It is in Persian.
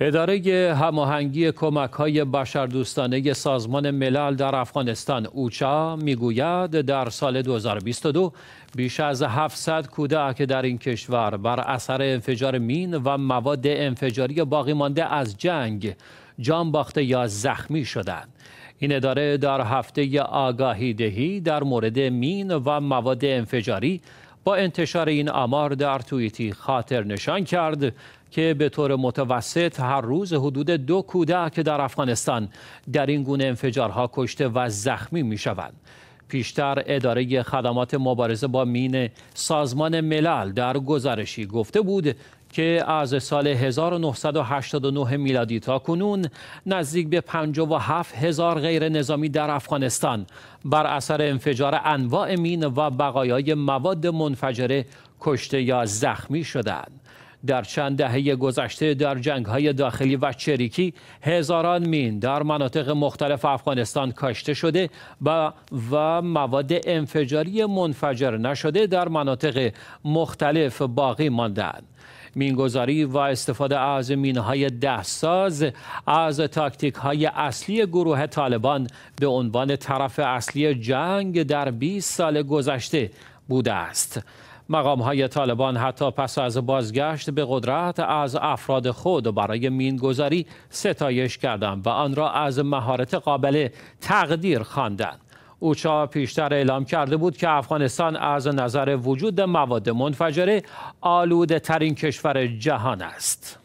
اداره هماهنگی کمک های بشردوستانه سازمان ملل در افغانستان اوچا می‌گوید در سال 2022 بیش از 700 کودک در این کشور بر اثر انفجار مین و مواد انفجاری باقی مانده از جنگ جان باخته یا زخمی شدند. این اداره در هفته آگاهی دهی در مورد مین و مواد انفجاری با انتشار این آمار در توییتی خاطر نشان کرد که به طور متوسط هر روز حدود دو کودک در افغانستان در این گونه انفجارها کشته و زخمی می شوند. پیشتر اداره خدمات مبارزه با مین سازمان ملل در گزارشی گفته بود که از سال 1989 میلادی تا کنون نزدیک به 57 هزار غیر نظامی در افغانستان بر اثر انفجار انواع مین و بقایای مواد منفجره کشته یا زخمی شدند. در چند دهه گذشته در جنگ های داخلی و چریکی هزاران مین در مناطق مختلف افغانستان کاشته شده و, و مواد انفجاری منفجر نشده در مناطق مختلف باقی ماندند. مینگذاری و استفاده از مینهای دستساز از تاکتیک های اصلی گروه طالبان به عنوان طرف اصلی جنگ در 20 سال گذشته بوده است. مقام های طالبان حتی پس از بازگشت به قدرت از افراد خود برای مینگذاری ستایش کردند و آن را از مهارت قابل تقدیر خواندند. اوچا پیشتر اعلام کرده بود که افغانستان از نظر وجود مواد منفجره آلوده ترین کشور جهان است.